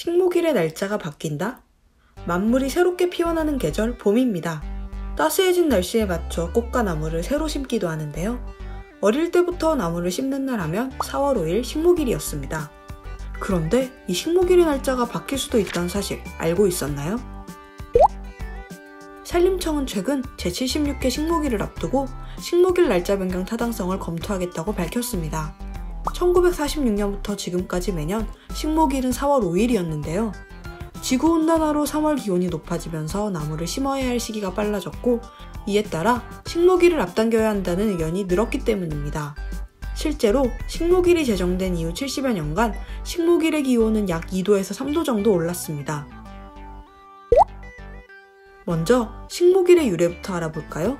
식목일의 날짜가 바뀐다? 만물이 새롭게 피어나는 계절 봄입니다. 따스해진 날씨에 맞춰 꽃과 나무를 새로 심기도 하는데요. 어릴 때부터 나무를 심는 날 하면 4월 5일 식목일이었습니다. 그런데 이 식목일의 날짜가 바뀔 수도 있다는 사실 알고 있었나요? 산림청은 최근 제76회 식목일을 앞두고 식목일 날짜 변경 타당성을 검토하겠다고 밝혔습니다. 1946년부터 지금까지 매년 식목일은 4월 5일이었는데요. 지구온난화로 3월 기온이 높아지면서 나무를 심어야 할 시기가 빨라졌고 이에 따라 식목일을 앞당겨야 한다는 의견이 늘었기 때문입니다. 실제로 식목일이 제정된 이후 70여 년간 식목일의 기온은 약 2도에서 3도 정도 올랐습니다. 먼저 식목일의 유래부터 알아볼까요?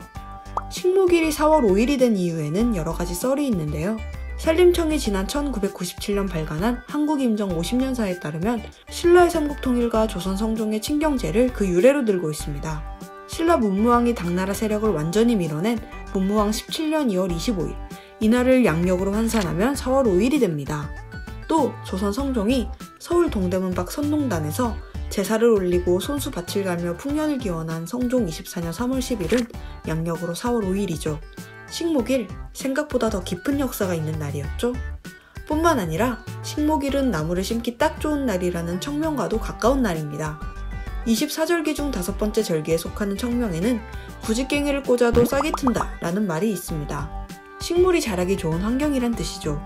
식목일이 4월 5일이 된 이유에는 여러 가지 썰이 있는데요. 산림청이 지난 1997년 발간한 한국임정 50년사에 따르면 신라의 삼국통일과 조선 성종의 친경제를 그 유래로 들고 있습니다. 신라 문무왕이 당나라 세력을 완전히 밀어낸 문무왕 17년 2월 25일 이날을 양력으로 환산하면 4월 5일이 됩니다. 또 조선 성종이 서울 동대문 밖 선농단에서 제사를 올리고 손수 밭을 갈며 풍년을 기원한 성종 24년 3월 10일은 양력으로 4월 5일이죠. 식목일, 생각보다 더 깊은 역사가 있는 날이었죠. 뿐만 아니라 식목일은 나무를 심기 딱 좋은 날이라는 청명과도 가까운 날입니다. 24절기 중 다섯 번째 절기에 속하는 청명에는 구직갱이를 꽂아도 싹이 튼다 라는 말이 있습니다. 식물이 자라기 좋은 환경이란 뜻이죠.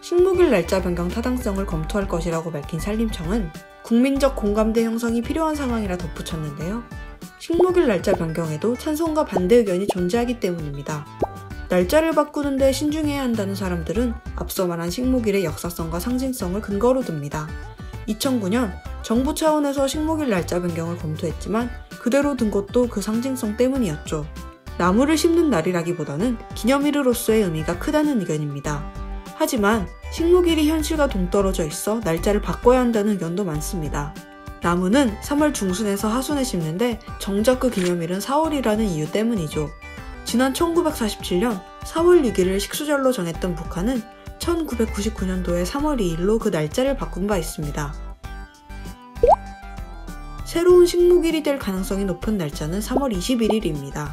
식목일 날짜 변경 타당성을 검토할 것이라고 밝힌 산림청은 국민적 공감대 형성이 필요한 상황이라 덧붙였는데요. 식목일 날짜 변경에도 찬성과 반대 의견이 존재하기 때문입니다. 날짜를 바꾸는데 신중해야 한다는 사람들은 앞서 말한 식목일의 역사성과 상징성을 근거로 듭니다. 2009년 정부 차원에서 식목일 날짜 변경을 검토했지만 그대로 든 것도 그 상징성 때문이었죠. 나무를 심는 날이라기보다는 기념일으로서의 의미가 크다는 의견입니다. 하지만 식목일이 현실과 동떨어져 있어 날짜를 바꿔야 한다는 의견도 많습니다. 나무는 3월 중순에서 하순에 심는데 정작 그 기념일은 4월이라는 이유 때문이죠. 지난 1947년 4월 6일을 식수절로 정했던 북한은 1999년도에 3월 2일로 그 날짜를 바꾼 바 있습니다. 새로운 식목일이 될 가능성이 높은 날짜는 3월 21일입니다.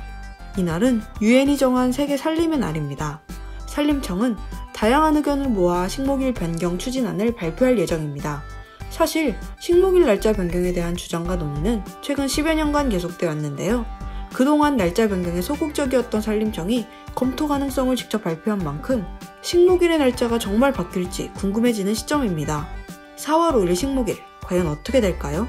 이날은 유엔이 정한 세계 살림의 날입니다. 산림청은 다양한 의견을 모아 식목일 변경 추진안을 발표할 예정입니다. 사실 식목일 날짜 변경에 대한 주장과 논의는 최근 10여 년간 계속되어 왔는데요. 그동안 날짜 변경에 소극적이었던 산림청이 검토 가능성을 직접 발표한 만큼 식목일의 날짜가 정말 바뀔지 궁금해지는 시점입니다. 4월 5일 식목일, 과연 어떻게 될까요?